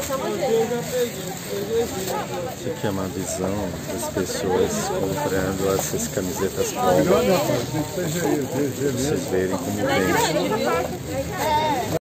Isso aqui é uma visão das pessoas comprando essas camisetas pobres. Vocês verem como vende.